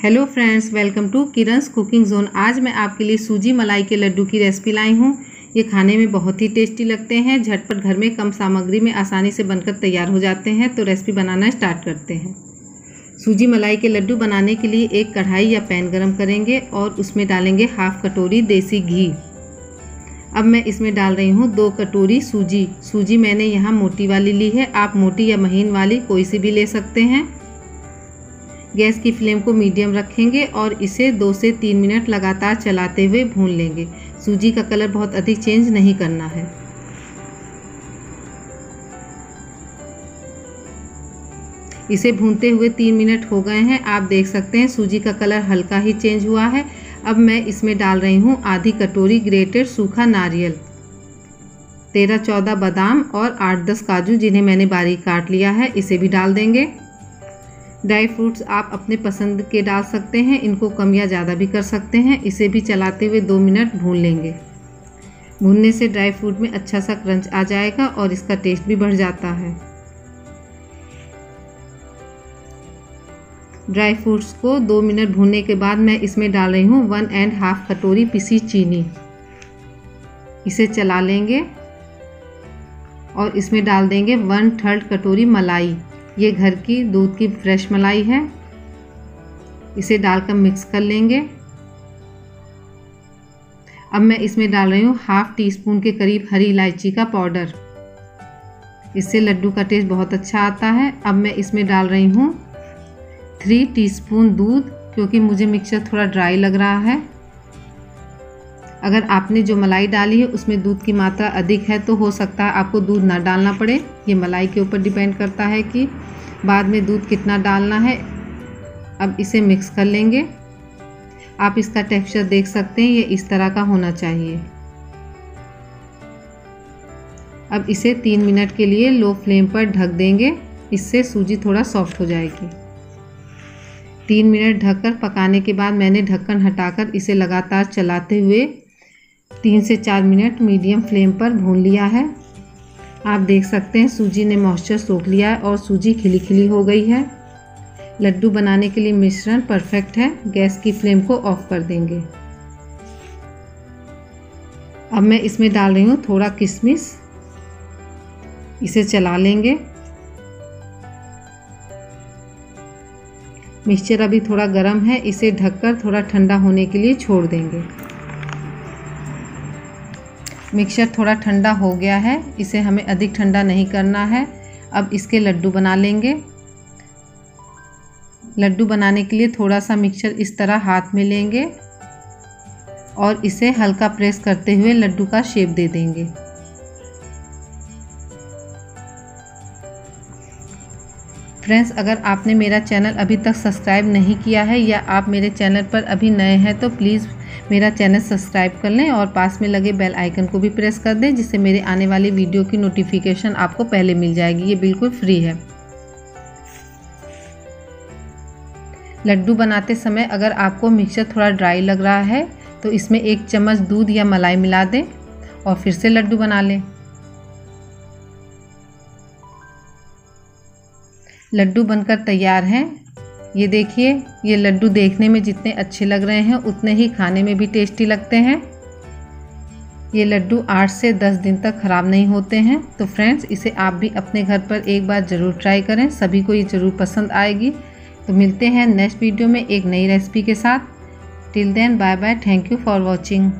Hello friends welcome to Kiran's cooking zone आज मैं आपके लिए सूजी मलाई के लड्डू की रेसिपी लाई हूँ। ये खाने में बहुत ही टेस्टी लगते हैं, झटपट घर में कम सामग्री में आसानी से बनकर तैयार हो जाते हैं तो रेसिपी बनाना स्टार्ट करते हैं। सूजी मलाई के लड्डू बनाने के लिए एक कढ़ाई या पैन गरम करेंगे और उसमें डालेंगे हाफ़ कटोरी देसी घी। अब मैं इसमें डाल रही हूँ दो कटोरी सूजी। सूजी मैंने यहाँ मोटी वाली ली है, आप मोटी या महीन वाली कोई सी भी ले सकते हैं। गैस की फ्लेम को मीडियम रखेंगे और इसे दो से तीन मिनट लगातार चलाते हुए भून लेंगे। सूजी का कलर बहुत अधिक चेंज नहीं करना है। इसे भूनते हुए तीन मिनट हो गए हैं। आप देख सकते हैं सूजी का कलर हल्का ही चेंज हुआ है। अब मैं इसमें डाल रही हूँ आधी कटोरी ग्रेटेड सूखा नारियल, तेरह चौदह बादाम और आठ दस काजू जिन्हें मैंने बारीक काट लिया है। इसे भी डाल देंगे। ड्राई फ्रूट्स आप अपने पसंद के डाल सकते हैं, इनको कम या ज़्यादा भी कर सकते हैं, इसे भी चलाते हुए दो मिनट भून लेंगे। भूनने से ड्राई फ्रूट में अच्छा सा क्रंच आ जाएगा और इसका टेस्ट भी बढ़ जाता है। ड्राई फ्रूट्स को दो मिनट भूनने के बाद मैं इसमें डाल रही हूँ वन एंड हाफ़ कटोरी पिसी चीनी। इसे चला लेंगे और इसमें डाल देंगे वन थर्ड कटोरी मलाई। ये घर की दूध की फ्रेश मलाई है। इसे डालकर मिक्स कर लेंगे। अब मैं इसमें डाल रही हूँ हाफ़ टी स्पून के करीब हरी इलायची का पाउडर। इससे लड्डू का टेस्ट बहुत अच्छा आता है। अब मैं इसमें डाल रही हूँ थ्री टीस्पून दूध, क्योंकि मुझे मिक्सचर थोड़ा ड्राई लग रहा है। अगर आपने जो मलाई डाली है, उसमें दूध की मात्रा अधिक है तो हो सकता है आपको दूध ना डालना पड़े। ये मलाई के ऊपर डिपेंड करता है कि बाद में दूध कितना डालना है। अब इसे मिक्स कर लेंगे। आप इसका टेक्सचर देख सकते हैं, ये इस तरह का होना चाहिए। अब इसे तीन मिनट के लिए लो फ्लेम पर ढक देंगे। इससे सूजी थोड़ा सॉफ्ट हो जाएगी। तीन मिनट ढककर पकाने के बाद मैंने ढक्कन हटाकर इसे लगातार चलाते हुए तीन से चार मिनट मीडियम फ्लेम पर भून लिया है। आप देख सकते हैं सूजी ने मॉइस्चर सोख लिया है और सूजी खिली खिली हो गई है। लड्डू बनाने के लिए मिश्रण परफेक्ट है। गैस की फ्लेम को ऑफ़ कर देंगे। अब मैं इसमें डाल रही हूँ थोड़ा किशमिश। इसे चला लेंगे। मिक्सचर अभी थोड़ा गर्म है। इसे ढककर थोड़ा ठंडा होने के लिए छोड़ देंगे। मिक्सचर थोड़ा ठंडा हो गया है, इसे हमें अधिक ठंडा नहीं करना है। अब इसके लड्डू बना लेंगे। लड्डू बनाने के लिए थोड़ा सा मिक्सचर इस तरह हाथ में लेंगे और इसे हल्का प्रेस करते हुए लड्डू का शेप दे देंगे। फ्रेंड्स, अगर आपने मेरा चैनल अभी तक सब्सक्राइब नहीं किया है या आप मेरे चैनल पर अभी नए हैं तो प्लीज़ मेरा चैनल सब्सक्राइब कर लें और पास में लगे बेल आइकन को भी प्रेस कर दें, जिससे मेरे आने वाली वीडियो की नोटिफिकेशन आपको पहले मिल जाएगी। ये बिल्कुल फ्री है। लड्डू बनाते समय अगर आपको मिक्सचर थोड़ा ड्राई लग रहा है तो इसमें एक चम्मच दूध या मलाई मिला दें और फिर से लड्डू बना लें। लड्डू बनकर तैयार हैं। ये देखिए, ये लड्डू देखने में जितने अच्छे लग रहे हैं, उतने ही खाने में भी टेस्टी लगते हैं। ये लड्डू आठ से दस दिन तक ख़राब नहीं होते हैं। तो फ्रेंड्स, इसे आप भी अपने घर पर एक बार ज़रूर ट्राई करें। सभी को ये ज़रूर पसंद आएगी। तो मिलते हैं नेक्स्ट वीडियो में एक नई रेसिपी के साथ। Till then bye bye thank you for watching